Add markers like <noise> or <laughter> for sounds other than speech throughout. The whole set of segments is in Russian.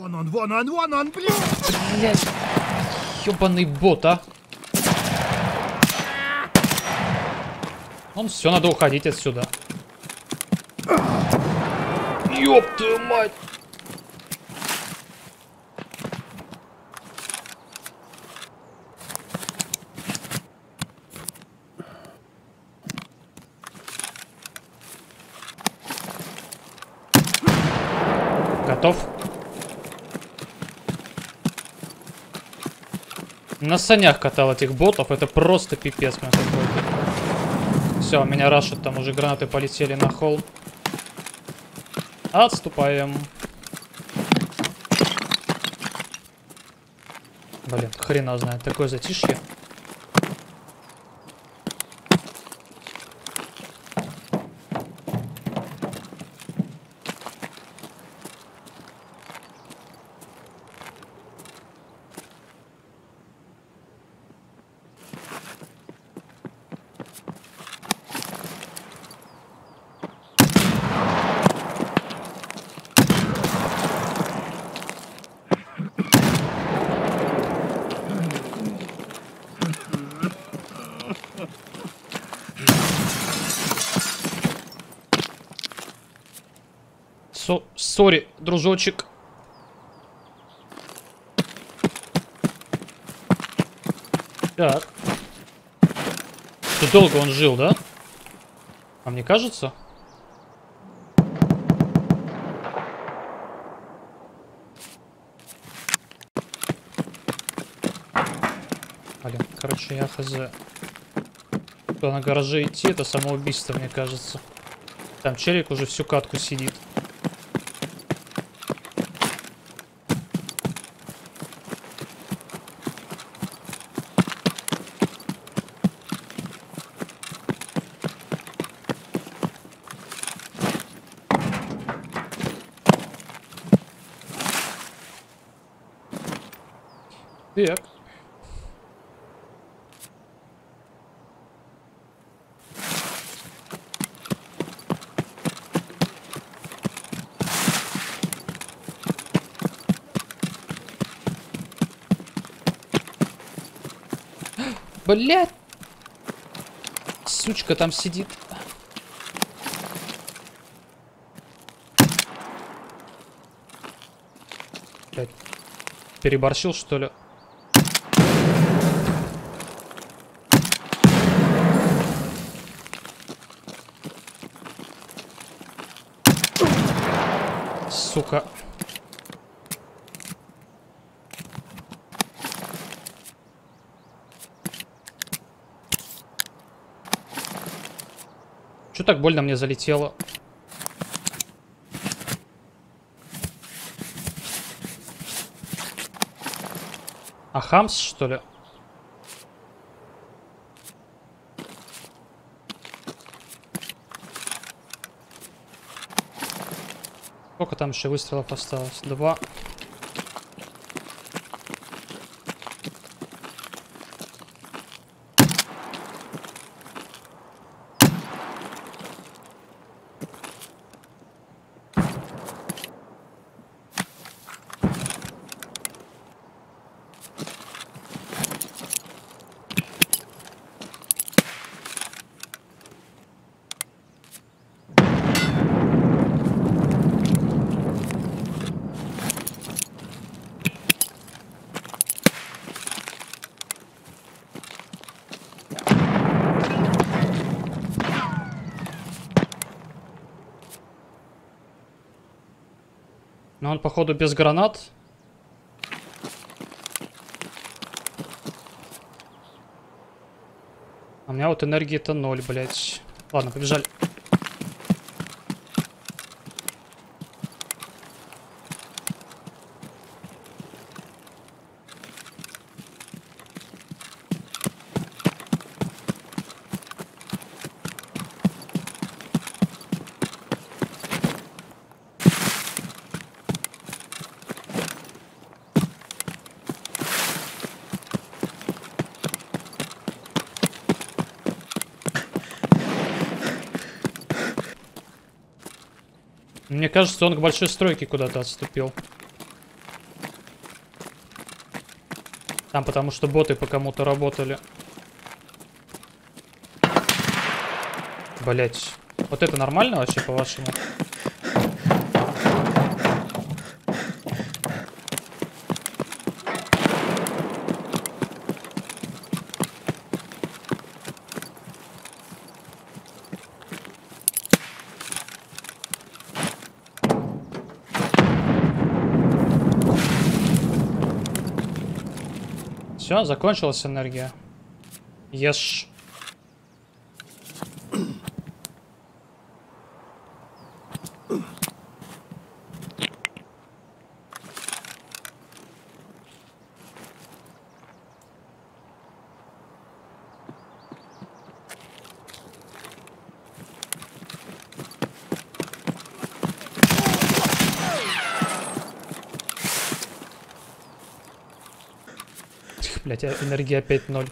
Вон он, вон он, вон он, блин! Блять. Ёбаный бот, а. Он все, надо уходить отсюда. Ёб твою мать. Готов? На санях катал этих ботов, это просто пипец мне какой-то. Все, меня рашат, там уже гранаты полетели на холм. Отступаем. Блин, хрена знает, такое затишье. Со сори, дружочек. Так. Тут долго он жил, да? А мне кажется? Блин, короче, я хз. На гараже идти, это самоубийство, мне кажется. Там челик уже всю катку сидит. Так. Блять! Сучка там сидит. Блядь. Переборщил, что ли? Сука. Что так больно мне залетело? А хамс, что ли? Там еще выстрелов осталось? Два. Он, походу, без гранат. А у меня вот энергии-то ноль, блядь. Ладно, побежали. Мне кажется, он к большой стройке куда-то отступил. Там потому что боты по кому-то работали. Блять. Вот это нормально вообще, по-вашему? Все, закончилась энергия. Ешь. Блять, энергия опять ноль.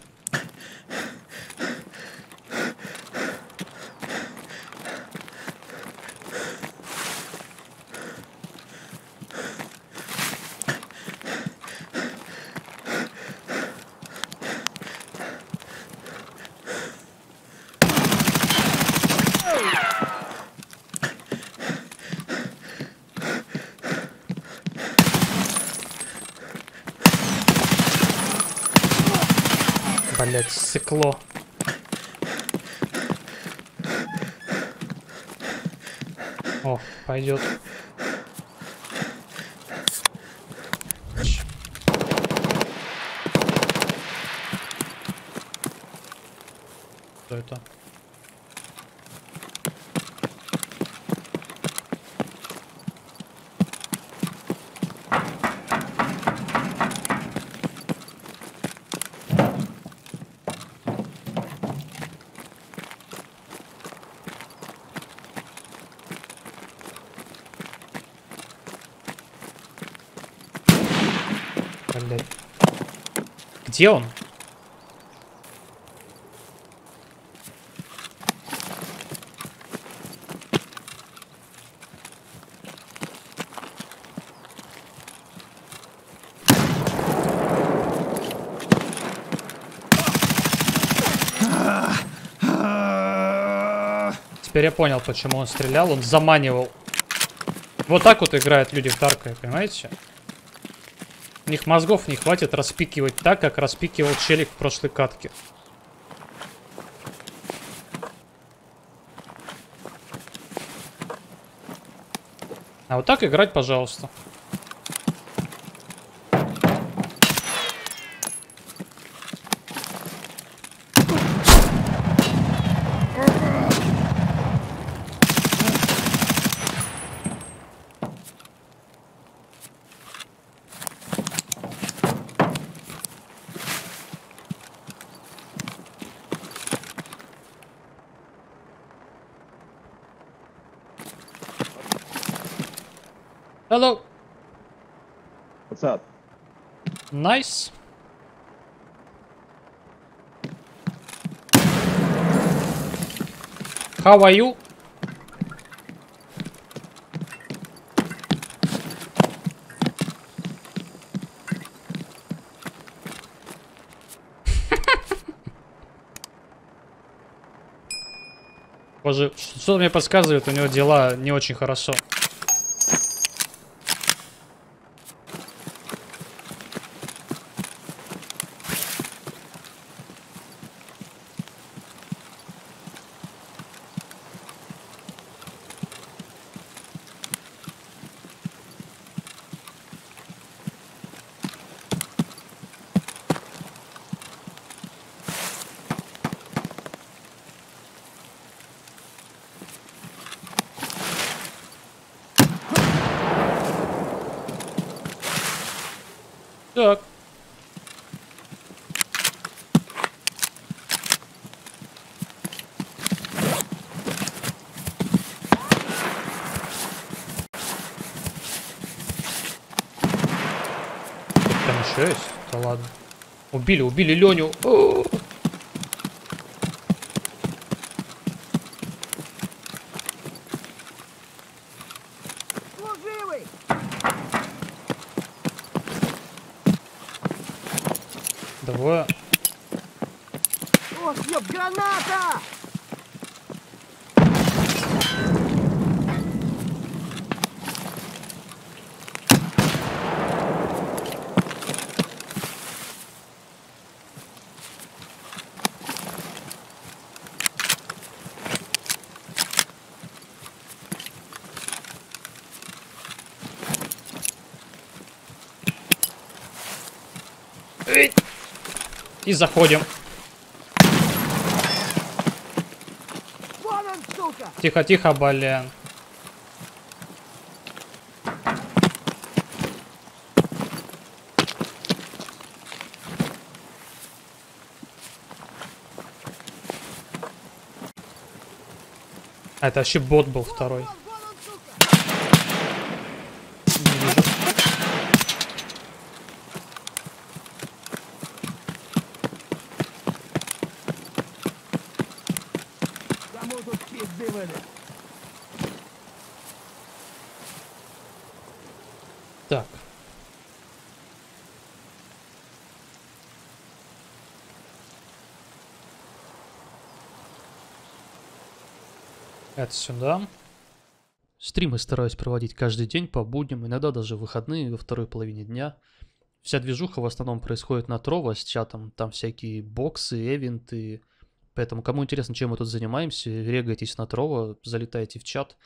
Блять, сыкло. О, пойдет. Что это? Блять. Где он? Теперь я понял, почему он стрелял. Он заманивал. Вот так вот играют люди в Дарка, понимаете? Них мозгов не хватит распикивать так, как распикивал челик в прошлой катке. А вот так играть, пожалуйста. Hello. What's up? Nice. How are you? <laughs> Боже, что мне подсказывает, у него дела не очень хорошо. Так. Там еще есть? Да ладно. Убили, убили Леню. О! Двое. О, ёб, граната! И заходим. Вон он, сука! Тихо, тихо, блин. А, это вообще бот был второй. Вон, вон он, сука! Не вижу. Кому тут пизды выдать? Так. Это сюда. Стримы стараюсь проводить каждый день по будням, иногда даже выходные во второй половине дня. Вся движуха в основном происходит на Трово с чатом, там всякие боксы, эвенты. Поэтому, кому интересно, чем мы тут занимаемся, регайтесь на Трово, залетайте в чат.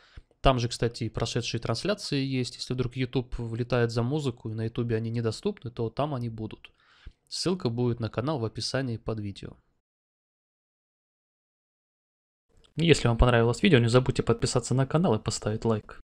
Там же, кстати, и прошедшие трансляции есть. Если вдруг YouTube влетает за музыку и на YouTube они недоступны, то там они будут. Ссылка будет на канал в описании под видео. Если вам понравилось видео, не забудьте подписаться на канал и поставить лайк.